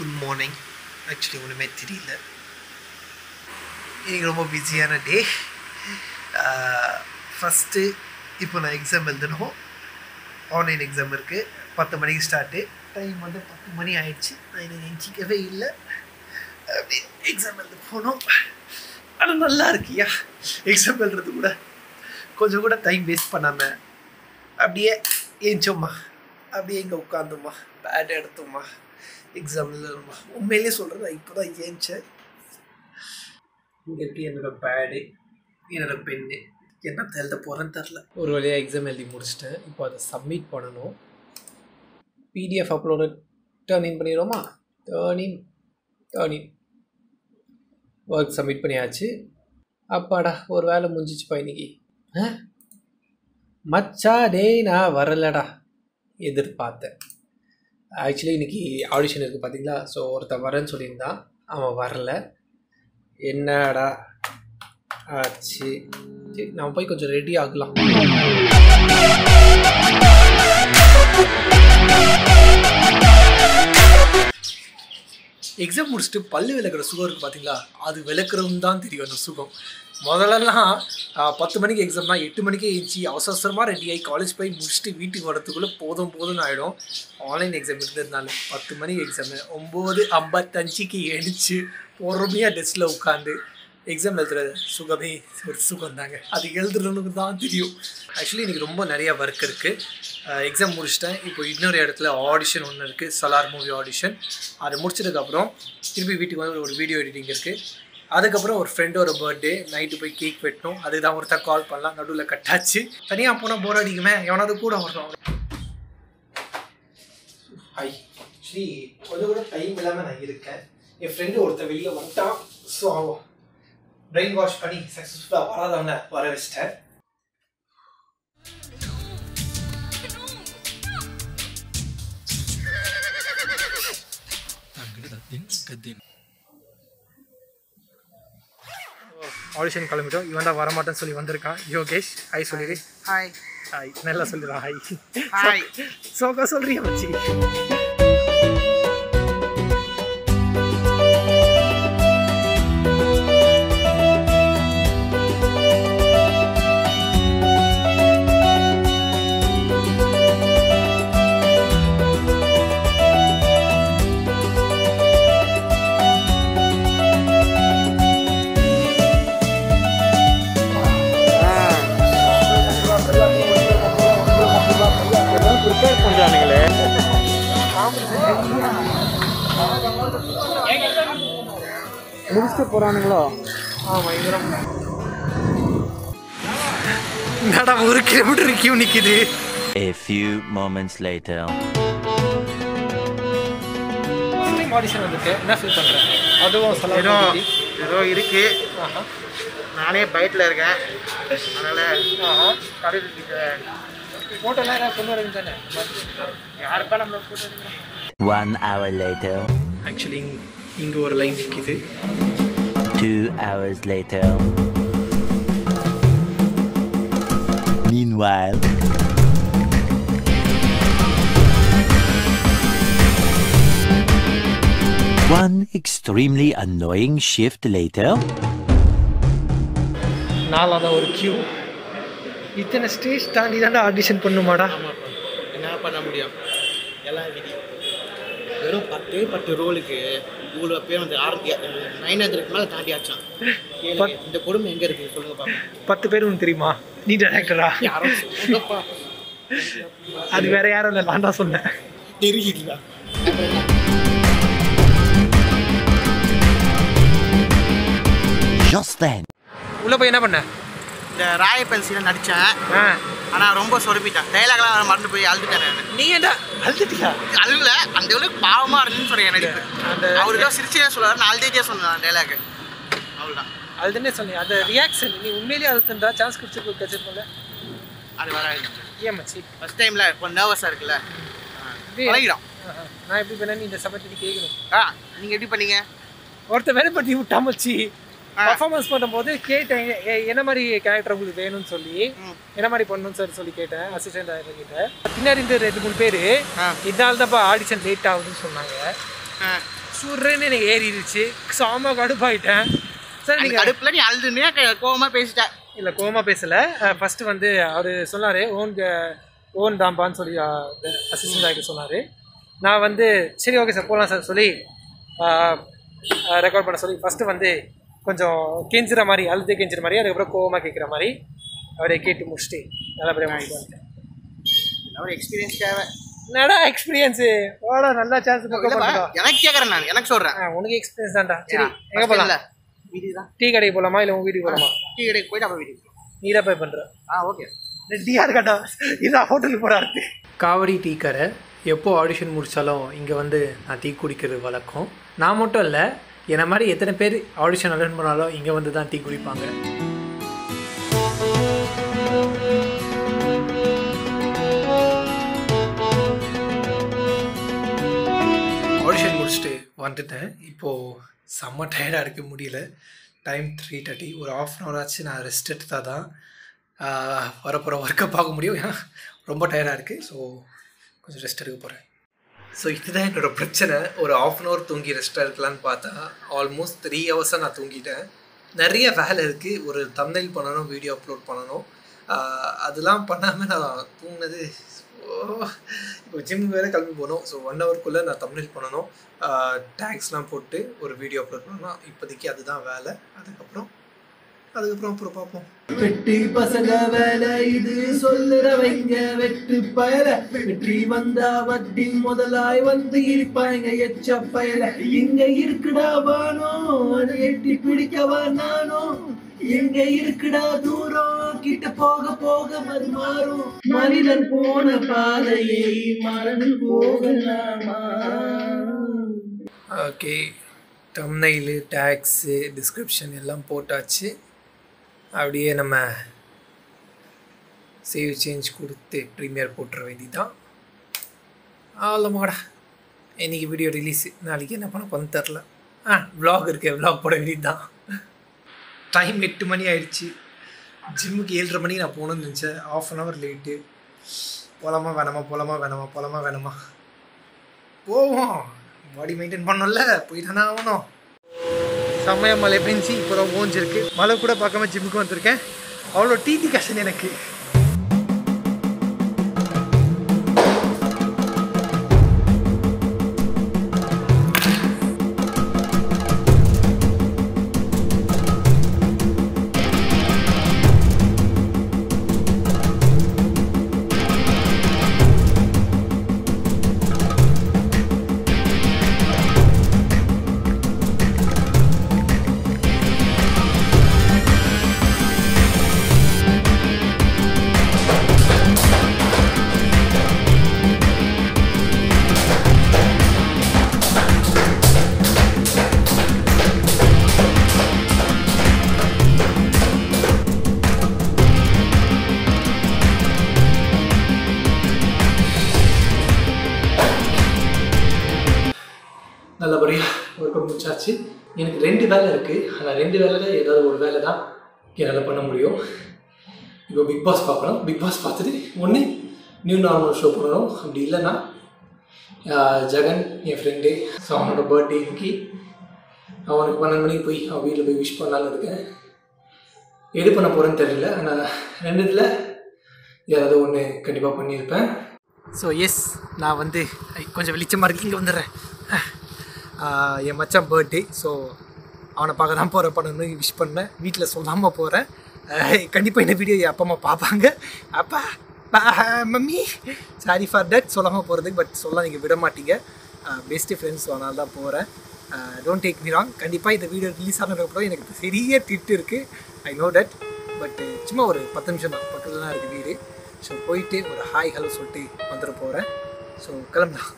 Good morning actually ஒன்றுமே தெரியல. இன்றைக்கி ரொம்ப பிஸியான டே ஃபஸ்ட்டு இப்போ நான் எக்ஸாம் எழுதணும். ஆன்லைன் எக்ஸாம் இருக்குது பத்து மணிக்கு ஸ்டார்ட்டு டைம் வந்து பத்து மணி ஆயிடுச்சு. நான் இன்னைக்கு எஞ்சிக்கவே இல்லை. அப்படியே எக்ஸாம் எழுத போனோம். ஆனால் நல்லா இருக்கியா? எக்ஸாம் எழுதுறது கூட கொஞ்சம் கூட டைம் வேஸ்ட் பண்ணாமல் அப்படியே ஏஞ்சோம்மா. அப்படியே இங்கே உட்காந்தோம்மா பேட் எடுத்தோம்மா. எக்ஸாம் எழுதணுமா உண்மையிலே சொல்கிறேன் நான் இப்போ தான் ஏஞ்சேன். இங்கே இருக்கு என்னோட பேடு என்னோட பென்னு என்ன எழுத போகிறேன்னு தெரில ஒரு வழியாக எக்ஸாம் எழுதி முடிச்சிட்டேன். இப்போ அதை சப்மிட் பண்ணணும். PDF upload turn in பண்ணிடுவோமா turn in turn in work submit பண்ணியாச்சு. அப்பாடா ஒரு வேலை முடிஞ்சிச்சுப்பா இன்னைக்கு. ஆ? மச்சா டேய் நான் வரலடா. எதிர்பார்த்தேன். ஆக்சுவலி இன்னைக்கு ஆடிஷன் இருக்குது பார்த்தீங்களா ஸோ ஒருத்தன் வரேன்னு சொல்லியிருந்தான். அவன் வரல. என்னடா? ஆச்சு. சரி நம்ம போய் கொஞ்சம் ரெடி ஆகலாம். எக்ஸாம் முடிச்சுட்டு பல்லு விளக்குற சுகம் இருக்குது பார்த்தீங்களா அது விளக்குறதும் தான் தெரியும் அந்த சுகம். முதல்லலாம் பத்து மணிக்கு எக்ஸாம்னா எட்டு மணிக்கே எழுச்சி அவசர அவசரமாக ரெடி ஆகி காலேஜ் போய் முடிச்சுட்டு வீட்டுக்கு வரத்துக்குள்ளே போதும் போதும்னு ஆகிடும் ஆன்லைன் எக்ஸாம் இருந்ததுனால பத்து மணிக்கு எக்ஸாமு ஒம்பது ஐம்பத்தஞ்சுக்கு எழுச்சி பொறுமையாக டெஸ்ட்டில் உட்காந்து எக்ஸாம் எழுதுறது சுகமே ஒரு சுகம் தாங்க. அது எழுதுறவனுக்கு தான் தெரியும். ஆக்சுவலி இன்றைக்கி ரொம்ப நிறைய ஒர்க் இருக்குது எக்ஸாம் முடிச்சிட்டேன். இப்போ இன்னொரு இடத்துல ஆடிஷன் ஒன்று இருக்குது சலார் மூவி ஆடிஷன் அது முடிச்சதுக்கப்புறம் திருப்பி வீட்டுக்கு வந்து ஒரு வீடியோ எடிட்டிங் இருக்குது அதுக்கப்புறம் ஒரு ஃப்ரெண்டோட பர்த்டே நைட்டு போய் கேக் வெட்டணும். அதுதான் ஒருத்தர் கால் பண்ணலாம். நடுவில் கட்டாச்சு தனியாக போனால் போர் அடிக்குமே. எவனாவது கூட வரணும். ஹை ஸ்ரீ கொஞ்சம் கூட டைம் இல்லாமல் நான் இருக்கேன். என் ஃப்ரெண்டு ஒருத்தன் வெளியே வந்துட்டான். ஸோ அவன் பிரெயின் வாஷ் பண்ணி சக்ஸஸ்ஃபுல்லாக வராதவனை வர வச்சிட்டேன். ஆடிஷன் கிளம்பிட்டோம். இவன் தான் வரமாட்டேன்னு சொல்லி வந்திருக்கான். யோகேஷ் ஹாய் சொல்லிடு. ஹாய் ஹாய் நல்லா சொல்லிடுறான். ஹாய் ஹாய் சோகா சொல்றியா மச்சி? முடிச்சுட்டு போறானுங்களோ? ஆமாம் இதெல்லாம் என்னடா ஒரு கிலோமீட்டர் கியூ நிற்கிது A few moments later. Time audition வந்துருக்கு. என்ன ஃபீல் பண்ணுறேன் அதுவும் ஏதோ ஏதோ இருக்கு. நானே பைட்டில் இருக்கேன். அதனால கடையில் ஃபோட்டோலாம் யாராவது கொண்டு வரீங்க தானே? யாருப்பா நம்மளை போட்டு எடுக்கிறோம் One hour later. ஆக்சுவலி இங்கே ஒரு லைன் நிற்கிது Two hours later. Meanwhile. One extremely annoying shift later. நாலாவது ஒரு கியூ இத்தனை ஸ்டேஜ் தாண்டி தாண்டா ஆடிஷன் பண்ணுமாடா என்ன பண்ண முடியும் எல்லாம் விதி வெறும் பத்து பத்து ரோலுக்கு இவ்வளோ பேர் வந்து ஆறு நைன் ஹண்ட்ரட் மேலே தாண்டி ஆச்சான். இந்த கொடுமை எங்கே இருக்குது சொல்லுங்க பாப்போம். பத்து பேர் உனக்கு தெரியுமா? நீ டேரக்டரா யாரும் அது வேற யாரும் இல்லை நான் தான் சொன்னேன். then. உள்ள போய் என்ன பண்ண? இந்த ராய பெல்சியில் நடித்தேன் ஆனால் ரொம்ப சொதப்பிட்டேன் டைலாக்லாம் மறந்து போய் அழுதுட்டேன் நான் நீ ஏன்டா? அழுதுட்டியா? அழுல அந்த அளவுக்கு பாவமாக இருந்துன்னு சொன்னேன் நடிப்பு அந்த- அவருக்கா சிரிச்சே சொல்லுவார். நான் அழுதுட்டே சொன்னேன் டைலாக் அவ்வளோதான் அழுதுன்னே சொன்னீங்க. அந்த ரியாக்ஷன் நீ உண்மையிலேயே அழுத்துன்றா சான்ஸ் கொடுத்து கச்சிருப்போம்ல அது வராது ஏன் மச்சி? ஃபஸ்ட் டைமில் கொஞ்சம் நர்வஸாக இருக்குல்ல. பழகிடும். நான் எப்படி பண்ண நீ இந்த சபத்தை கேட்கணும். ஆ நீங்கள் எப்படி பண்ணீங்க? ஒருத்தர் வேலை பண்ணி விட்டா மச்சி. பர்ஃபார்மன்ஸ் பண்ணும்போது கேட்டேன் என்ன மாதிரி கேரக்டர் உங்களுக்கு வேணும்னு சொல்லி. என்ன மாதிரி பண்ணணும்னு சொல்லி சொல்லி கேட்டேன் அசிஸ்டன்ட் டைரக்டர் கிட்ட பின்னாடி இந்த ரெண்டு மூணு பேர். இதனால தான்ப்பா ஆடிஷன் லேட் ஆகுதுன்னு சொன்னாங்க. சுருன்னு எனக்கு ஏறிடுச்சு. செம கடுப்பாயிட்டேன். சார் நீங்கள் கடுப்புல நீ அழுதுனே கோவமா பேசிட்ட. இல்லை கோமா பேசலை. ஃபஸ்ட்டு வந்து அவர் சொன்னார் ஓன் ஓன் தாம்பான்னு சொல்லி அசிஸ்டன்ட் ஆகிட்டு சொன்னார். நான் வந்து சரி ஓகே சார் போகலாம் சார் சொல்லி ரெக்கார்ட் பண்ண சொல்லி ஃபஸ்ட்டு வந்து கொஞ்சம் கெஞ்சுற மாதிரி அழுது கெஞ்சுற மாதிரி அதுக்கப்புறம் கோவமாக கேட்குற மாதிரி அவரை கேட்டு முடிச்சுட்டு நல்லபடியாக முடிச்சு வந்துட்டேன். ஒரு எக்ஸ்பீரியன்ஸ் தேவை? என்னடா எக்ஸ்பீரியன்ஸு ஓட நல்லா சான்ஸ் எனக்கு கேக்குறேன் நான் எனக்கு சொல்றேன். உனக்கு எக்ஸ்பீரியன்ஸ் தான்டா. சரி எங்கே. போகலாம் டீ கடைக்கு போகலாமா இல்லை உங்கள் வீட்டுக்கு போகலாமா டீ கடைக்கு போயிட்டு அப்புறம் வீட்டுக்கு நீ தான் போய் பண்ணுற ஆ ஓகே. ரெட்டியாக இருக்கட்டா இதான் ஹோட்டலுக்கு போகிறாரு காவடி டீ கடை. எப்போ ஆடிஷன் முடித்தாலும் இங்கே வந்து நான் டீ குடிக்கிறது வழக்கம். நான் மட்டும் இல்லை என்னை மாதிரி எத்தனை பேர் ஆடிஷன் அட்டன் பண்ணாலும் இங்கே வந்து தான் டீ குடிப்பாங்க? ஆடிஷன் முடிச்சுட்டு வந்துட்டேன். இப்போது செம்ம டயர்டாக இருக்க முடியல. டைம் த்ரீ தேர்ட்டி ஒரு ஆஃப் அன் ஹவர் ஆச்சு. நான் ரெஸ்ட் எடுத்தால் தான் வரப்போகிற ஒர்க்கை பார்க்க முடியும். ஏன்னா ரொம்ப டயர்டாக இருக்குது ஸோ கொஞ்சம் ரெஸ்ட் எடுக்க போகிறேன் ஸோ இதுதான் என்னோடய பிரச்சனை. ஒரு ஆஃப் அன் ஹவர் தூங்கி ரெஸ்ட்டாக இருக்கலான்னு பார்த்தா ஆல்மோஸ்ட் த்ரீ ஹவர்ஸாக நான் தூங்கிட்டேன். நிறைய வேலை இருக்குது ஒரு தம்னைல் பண்ணணும் வீடியோ அப்லோட் பண்ணணும். அதெல்லாம் பண்ணாமல் நான் தூங்கினது இப்போ ஜிம் வேறு கிளம்பி போகணும் ஸோ ஒன் ஹவருக்குள்ளே நான் தமிழில் பண்ணணும். டேக்ஸ்லாம் போட்டு ஒரு வீடியோ அப்லோட் பண்ணணும். இப்போதைக்கு அதுதான் வேலை. அதுக்கப்புறம் அதுக்கப்புறம் அப்புறம் பார்ப்போம். வெட்டி பசங்க வேலை இது சொல்லுறவைங்க வெட்டு பயல. வெற்றி வந்தா வட்டி முதலாய் வந்து இருப்பாங்க எச்ச பயல. இங்க இருக்குடா வானோ அதை எட்டி பிடிக்கவா நானோ? எங்க இருக்குடா தூரம் கிட்ட போக போக அது மாறும் மனிதன் போன பாதையை மறந்து போகலாமா? ஓகே தம்னைலு டேக்ஸு டிஸ்கிரிப்ஷன் எல்லாம் போட்டாச்சு. அப்படியே நம்ம சேவ் சேஞ்ச் கொடுத்து ப்ரீமியர் போட்டுற வேண்டிதான். அவ்வளோமாடா இன்னைக்கு வீடியோ ரிலீஸு நாளைக்கு என்ன பண்ண பண்ண தெரில ஆ vlog இருக்கு. vlog போட வேண்டியது தான் டைம் எட்டு மணி ஆயிடுச்சு ஜிம்முக்கு ஏழரை மணிக்கு நான் போகணும்னு நினச்சேன். ஆஃப் அன் ஹவர் லேட்டு போலாமா வேணாமா போலாமா வேணாமா போலாமா வேணாமா. போவோம். பாடி மெயின்டைன் பண்ணோம்ல போய் தானே ஆகணும். செம்மையா மலை பெஞ்சு இப்போ தான் ஓஞ்சிருக்கு. மழை கூட பார்க்காம ஜிம்முக்கு வந்திருக்கேன். அவ்வளோ டிடி கஷன் எனக்கு. நல்லபடியாக ஒர்க் அவுட் முடிச்சாச்சு. எனக்கு ரெண்டு வேலை இருக்குது ஆனால் ரெண்டு வேலையில் ஏதாவது ஒரு வேலை தான் என்னால் பண்ண முடியும். இப்போ பிக் பாஸ் பார்க்கணும். பிக் பாஸ் பார்த்துட்டு ஒன்று நியூ நார்மல் ஷோ பண்ணணும் அப்படி இல்லைன்னா ஜெகன் என் ஃப்ரெண்டு ஸோ அவனோட பர்த்டேக்கு அவனுக்கு பன்னெண்டு மணிக்கு போய் அவன் வீட்டில் போய் விஷ் பண்ணலான்னு இருக்கேன். எது பண்ண போகிறேன்னு தெரியல. ஆனால் ரெண்டு இதில் ஏதாவது ஒன்று கண்டிப்பாக பண்ணியிருப்பேன். ஸோ எஸ் நான் வந்து கொஞ்சம் வெளிச்சமாக இருக்கு. இங்கே வந்துடுறேன். என் மச்சான் பர்த்டே ஸோ அவனை பார்க்க தான் போகிற பண்ணணும் விஷ் பண்ணேன் வீட்டில் சொல்லாமல் போகிறேன் கண்டிப்பாக இந்த வீடியோ என் அப்பா அம்மா பார்ப்பாங்க. அப்பா மம்மி சாரி ஃபார் தட் சொல்லாமல் போகிறதுக்கு பட் சொல்ல நீங்கள் விட மாட்டீங்க. பெஸ்ட்டு ஃப்ரெண்ட்ஸ் ஸோ அதனால தான் போகிறேன் டோன்ட் டேக் மீ ராங் கண்டிப்பாக இந்த வீடியோ ரிலீஸ் ஆனதுக்கப்புறம் எனக்கு பெரிய திட்டு இருக்குது ஐ நோ தட் பட் சும்மா ஒரு பத்து நிமிஷம் தான். பக்கத்தில் தான் இருக்குது வீடு. ஸோ போயிட்டு ஒரு ஹாய் ஹலோ சொல்லிட்டு வந்துட போகிறேன் ஸோ கிளம்பலாம்.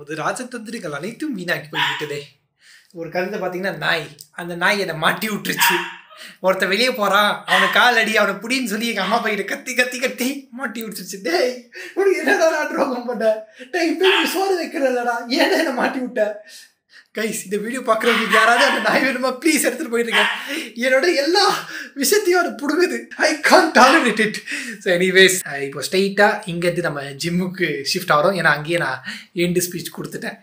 நமது ராஜதந்திரிகள் அனைத்தும் வீணாக்கி போய்விட்டதே. ஒரு கருத்தை பார்த்தீங்கன்னா நாய். அந்த நாய் என்னை மாட்டி விட்டுருச்சு. ஒருத்தன் வெளியே போகிறான் அவனை கால் அடி அவனை புடின்னு சொல்லி எங்கள் அம்மா பையிட்ட கத்தி கத்தி கத்தி மாட்டி விட்டுருச்சு. டேய் உனக்கு என்னதான் நான் துரோகம் பண்ண? டேய் இப்போ சோறு வைக்கிறல்லடா. ஏன்னா என்னை மாட்டி விட்ட? கைஸ் இந்த வீடியோ பார்க்குறவங்களுக்கு யாராவது அந்த நாய் வேணுமா? ப்ளீஸ் எடுத்துகிட்டு போயிட்டுருங்க என்னோட எல்லா விஷயத்தையும் அது பிடுங்குது. I can tolerate it so anyways இப்போ ஸ்ட்ரெயிட்டாக இங்கேருந்து நம்ம ஜிம்முக்கு ஷிஃப்ட் ஆகிறோம் ஏன்னா அங்கேயே நான் எண்டு ஸ்பீச் கொடுத்துட்டேன்.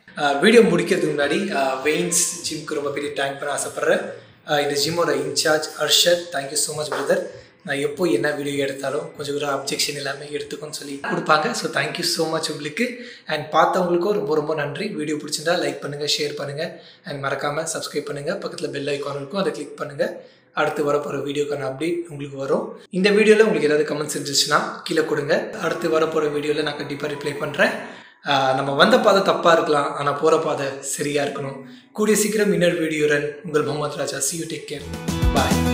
வீடியோ முடிக்கிறதுக்கு முன்னாடி வெயின்ஸ் ஜிம்க்கு ரொம்ப பெரிய டேங்க் பண்ண ஆசைப்பட்றேன். இந்த ஜிம்மோட in charge Arshad thank you so much brother நான் எப்போ என்ன வீடியோ எடுத்தாலும் கொஞ்சம் கூட அப்ஜெக்ஷன் எல்லாமே எடுத்துக்கோன்னு சொல்லி கொடுப்பாங்க. So thank you so much உங்களுக்கு. அண்ட் பார்த்தவங்களுக்கும் ரொம்ப ரொம்ப நன்றி. வீடியோ பிடிச்சிருந்தா லைக் பண்ணுங்கள் ஷேர் பண்ணுங்கள் அண்ட் மறக்காமல் சப்ஸ்கிரைப் பண்ணுங்கள் பக்கத்தில் பெல் ஐக்கான் இருக்கும். அதை கிளிக் பண்ணுங்கள் அடுத்து வரப்போகிற வீடியோக்கான அப்டேட் உங்களுக்கு வரும். இந்த வீடியோவில் உங்களுக்கு ஏதாவது கமெண்ட்ஸ் இருந்துச்சுன்னா கீழே கொடுங்க. அடுத்து வரப்போகிற வீடியோவில் நான் கண்டிப்பாக ரிப்ளை பண்ணுறேன் நம்ம வந்த பாதை தப்பாக இருக்கலாம். ஆனால் போகிற பாதை சரியாக இருக்கணும். கூடிய சீக்கிரம் இன்னொரு வீடியோடன் உங்கள் Mohammed Raja. See you take care bye